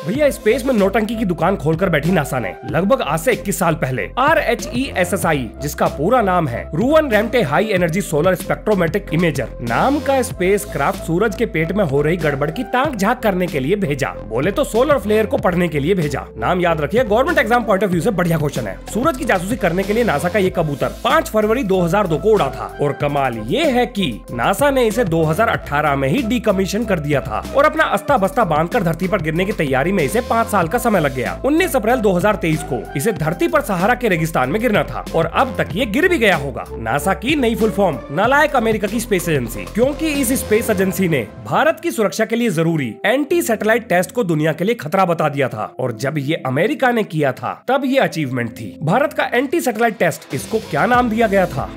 भैया स्पेस में नोटंकी की दुकान खोलकर बैठी नासा ने, लगभग आज से इक्कीस साल पहले। R H E S S I जिसका पूरा नाम है Reuven Ramaty high energy solar spectrometric imager नाम का स्पेस क्राफ्ट सूरज के पेट में हो रही गड़बड़ की ताक झाक करने के लिए भेजा। बोले तो सोलर फ्लेयर को पढ़ने के लिए भेजा। नाम याद रखिए government exam point of view ऐसी बढ़िया क्वेश्चन है। सूरज की जासूसी करने के लिए नासा का ये कबूतर 5 फरवरी 2002 को उड़ा था। और कमाल ये है कि नासा ने इसे 2018 में ही डीकमीशन कर दिया था और अपना अस्ता बस्ता बांधकर धरती पर गिरने की तैयारी में इसे पाँच साल का समय लग गया। 19 अप्रैल 2023 को इसे धरती पर सहारा के रेगिस्तान में गिरना था और अब तक ये गिर भी गया होगा। नासा की नई फुल फॉर्म, नालायक अमेरिका की स्पेस एजेंसी। क्योंकि इस स्पेस एजेंसी ने भारत की सुरक्षा के लिए ज़रूरी एंटी सैटेलाइट टेस्ट को दुनिया के लिए खतरा बता दिया था और जब ये अमेरिका ने किया था, तब ये अचीवमेंट थी। भारत का एंटी सैटेलाइट टेस्ट इसको क्या नाम दिया गया था?